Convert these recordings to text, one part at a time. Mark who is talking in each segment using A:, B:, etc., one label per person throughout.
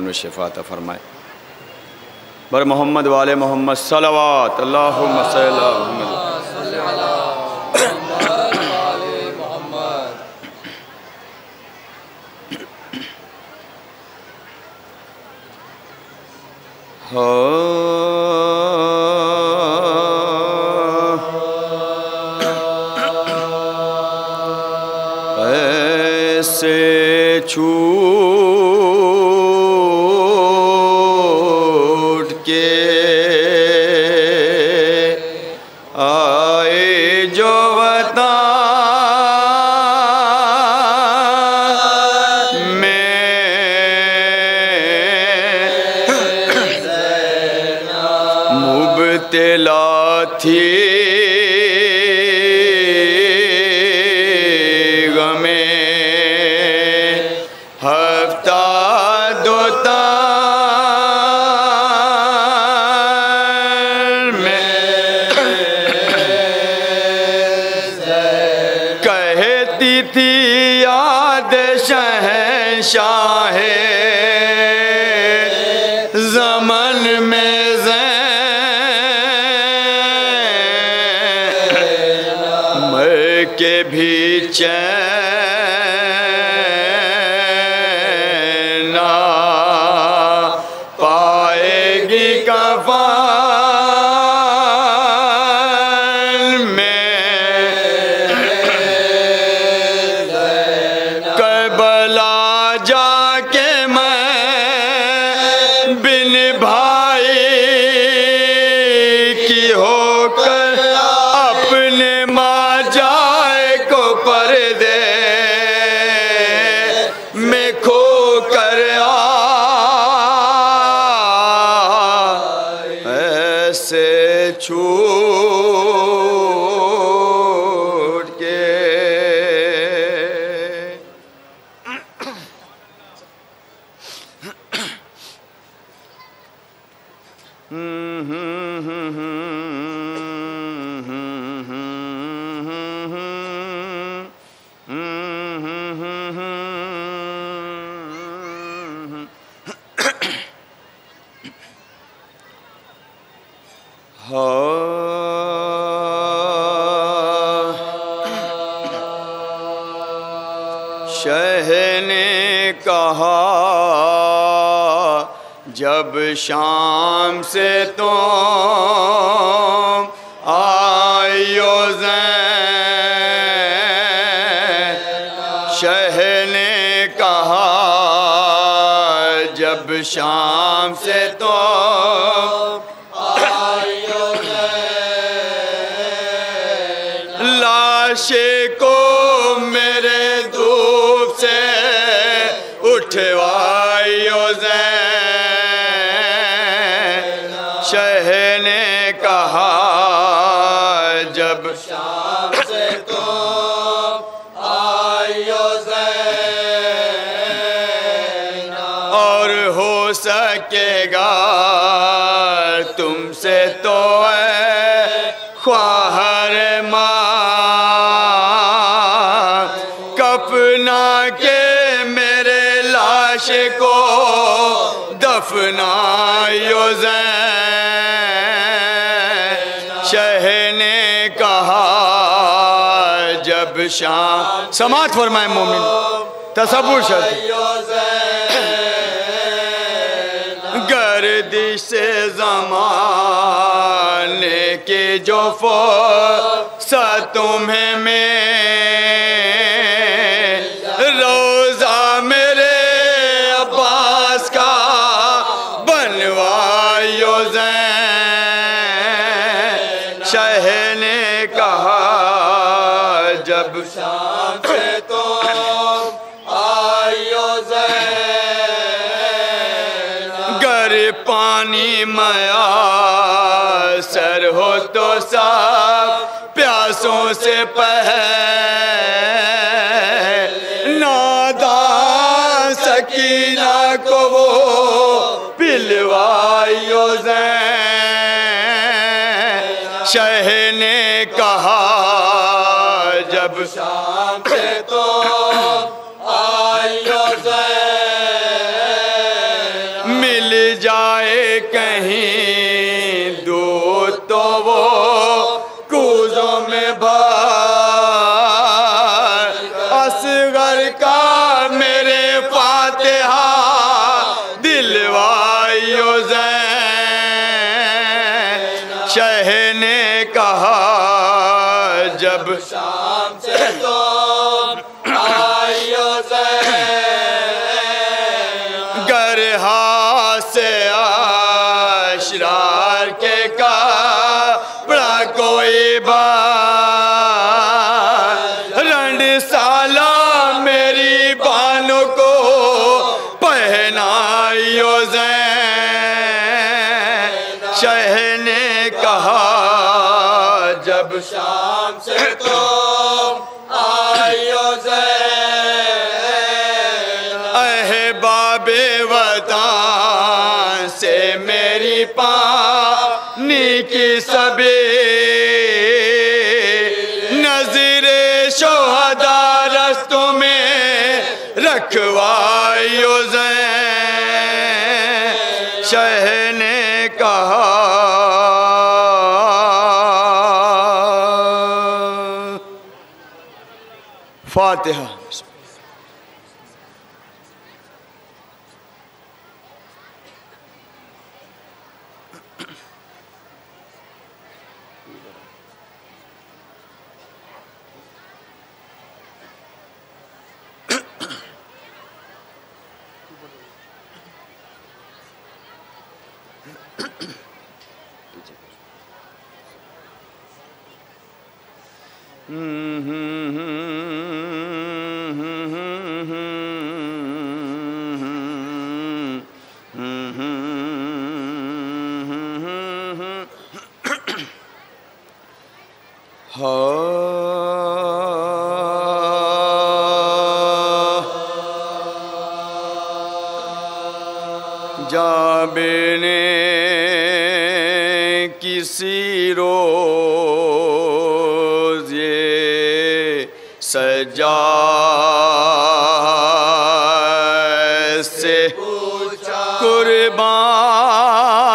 A: میں شفاعت فرمائے۔ بر محمد والے محمد صلوات اللہم صلی اللہ محمد۔ ہاں۔ ایسے چھوٹ کے بھی شام سے تو شہ نے کہا جب شام سے تو آئیو زین اور ہو سکے گا تم سے تو ہے خواہر ماں کپنا کے میرے لاش کو دفنا زین شہ نے کہا جب شام سماعت فرمائے مومن تصور شد۔ گردش سے زمانے کے جو فرصت تمہیں میں شام سے تو آئیو زین گر پانی میا سر ہو تو سب پیاسوں سے پہل نادان سکینہ کو وہ پلوائیو زین شہ نے کہا رنڈ سالہ میری بانوں کو پہنائیو زین۔ شہ نے کہا، جب
B: شام سے تو آئیو زین۔
A: احباب وطن سے میری پانی کی سبھی رکھوائیو زین شہ نے کہا۔ فاتحہ۔ ہاں۔ جابے نے کسی سجا سے قربان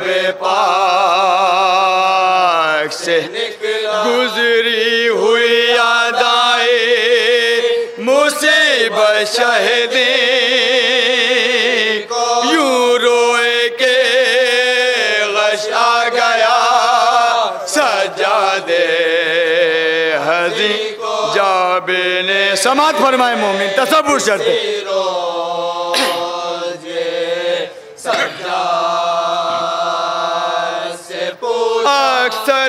A: لب پاک سے گزری ہوئی یادائیں مصیبت شہدیں یوں روئے کے غش آ گیا، سجا دے۔ حضی جابے نے سمات فرمائے مومن، تصور شرط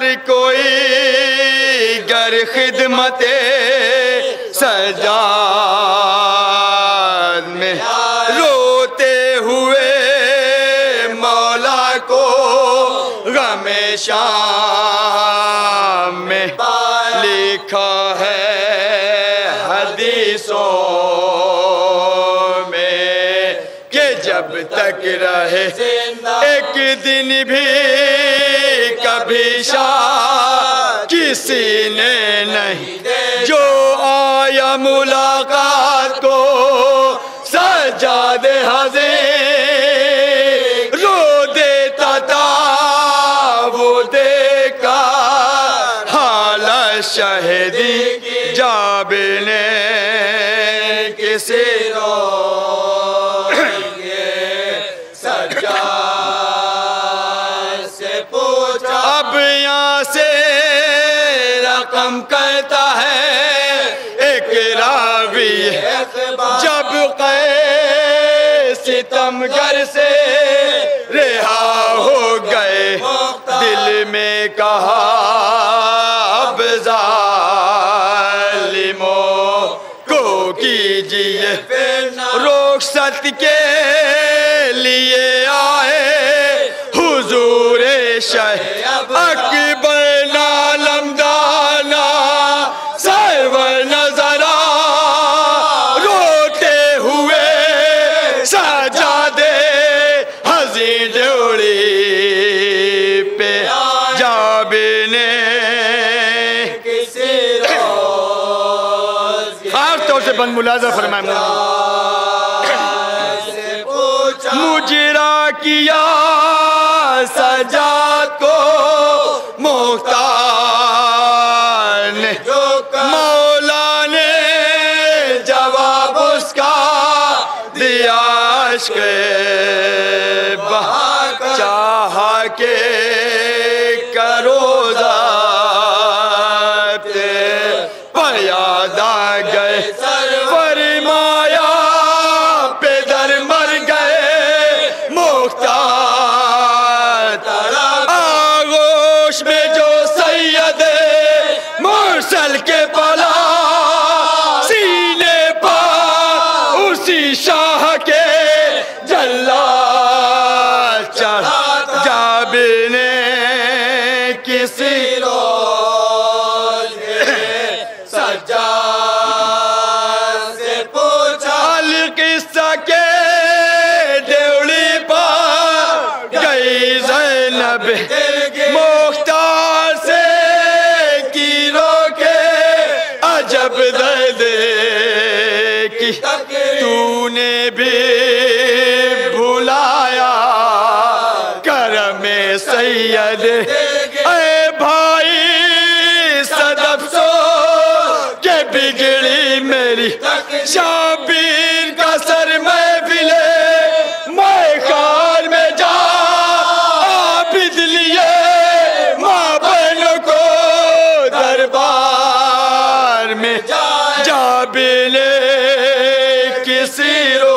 A: ہے کوئی گر خدمت سجاد میں روتے ہوئے مولا کو غم شام میں لکھا ہے حدیثوں میں کہ جب تک رہے ایک دن بھی کبھی شاہ کسی نے نہیں۔ جو آیا ملاقات کو سجاد حضیر رو دیتا تھا، وہ دیکھا حال شہدی جابے نے کسی رو حلقے قے ستم گر سے رہا ہو گئے۔ دل میں کہا، اب ظالموں کو کیجیے رخصت کے لیے آ نے
B: کسی روز
A: خاص طور سے بند ملازہ فرمائے مجرا کیا سجاد کو مختار نے۔ مولا نے جواب اس کا دیا عشق بہا چاہا کے۔ سید اے بھائی صدف سو کہ بگڑی میری شابین کا سر میں بلے۔ میں کار میں جا بدلی ماں بہنوں کو دربار میں۔ جاب جابلے کسی رو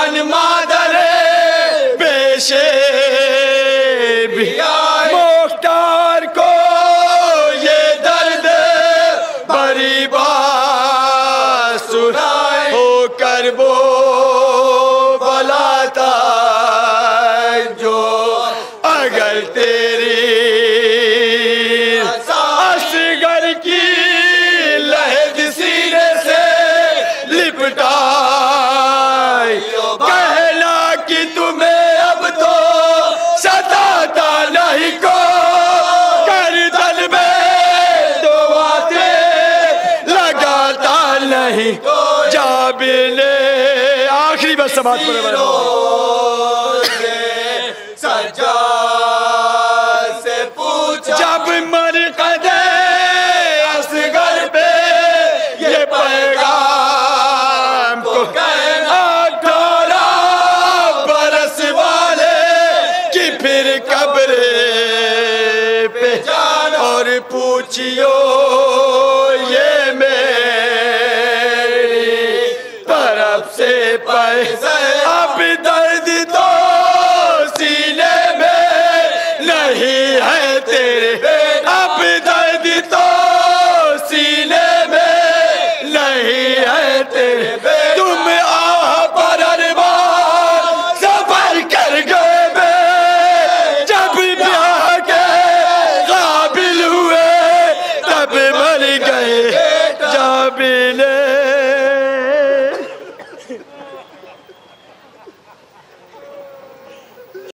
A: جان مادر پیش بیا بس سبات پر did it.